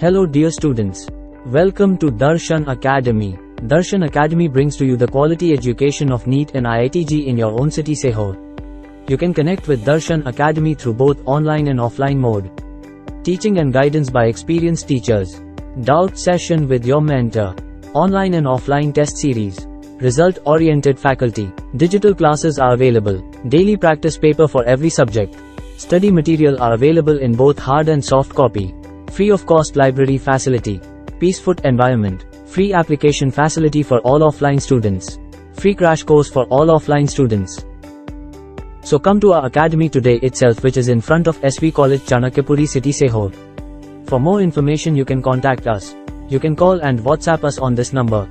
Hello dear students. Welcome to Darshan Academy. Darshan Academy brings to you the quality education of NEET and IIT JEE in your own city Sehore. You can connect with Darshan Academy through both online and offline mode. Teaching and guidance by experienced teachers. Doubt session with your mentor. Online and offline test series. Result-oriented faculty. Digital classes are available. Daily practice paper for every subject. Study material are available in both hard and soft copy. Free of cost library facility. Peaceful environment. Free application facility for all offline students. Free crash course for all offline students. So come to our academy today itself which is in front of SV College Chanakyapuri City Sehore. For more information you can contact us. You can call and WhatsApp us on this number